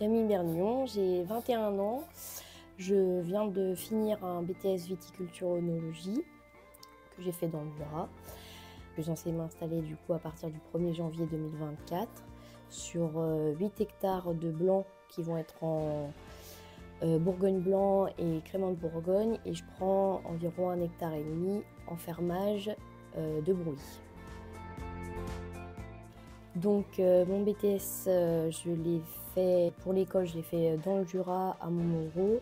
Camille Bernion, j'ai 21 ans. Je viens de finir un BTS viticulture onologie que j'ai fait dans le Jura. Je suis censée m'installer du coup à partir du 1er janvier 2024 sur 8 euh, hectares de blanc qui vont être en euh, Bourgogne blanc et crément de Bourgogne et je prends environ un hectare et demi en fermage euh, de bruit. Donc mon BTS, je l'ai fait pour l'école, je l'ai fait dans le Jura à Montmoreau.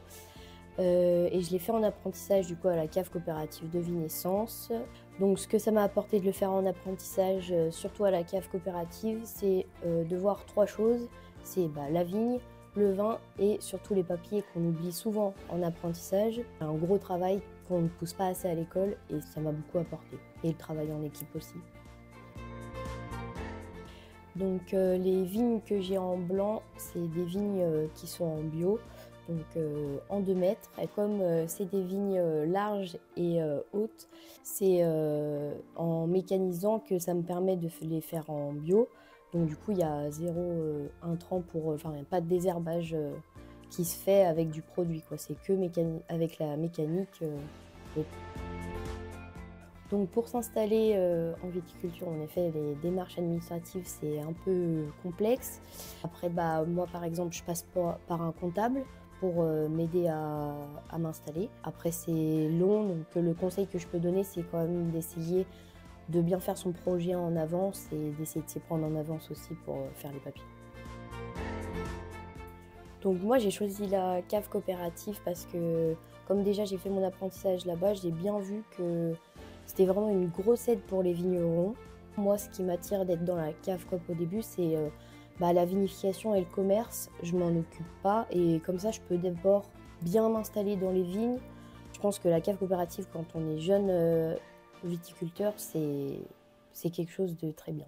et je l'ai fait en apprentissage du coup à la cave coopérative de Vinescence. Donc ce que ça m'a apporté de le faire en apprentissage, surtout à la cave coopérative, c'est de voir trois choses. C'est bah, la vigne, le vin et surtout les papiers qu'on oublie souvent en apprentissage. Un gros travail qu'on ne pousse pas assez à l'école et ça m'a beaucoup apporté. Et le travail en équipe aussi. Donc euh, les vignes que j'ai en blanc, c'est des vignes euh, qui sont en bio, donc euh, en 2 mètres. Et comme c'est des vignes larges et hautes, c'est en mécanisant que ça me permet de les faire en bio. Donc du coup, il y a zéro intrant pour, enfin, n'y a pas de désherbage qui se fait avec du produit. C'est que avec la mécanique. Donc pour s'installer en viticulture, en effet, les démarches administratives, c'est un peu complexe. Après, bah, moi par exemple, je passe par un comptable pour m'aider à, à m'installer. Après, c'est long, donc le conseil que je peux donner, c'est quand même d'essayer de bien faire son projet en avance et d'essayer de s'y prendre en avance aussi pour euh, faire les papiers. Donc moi j'ai choisi la cave coopérative parce que comme déjà j'ai fait mon apprentissage là-bas, j'ai bien vu que c'était vraiment une grosse aide pour les vignerons. Moi ce qui m'attire d'être dans la cave coop au début c'est euh, bah, la vinification et le commerce. Je m'en occupe pas et comme ça je peux d'abord bien m'installer dans les vignes. Je pense que la cave coopérative quand on est jeune euh, viticulteur, c'est quelque chose de très bien.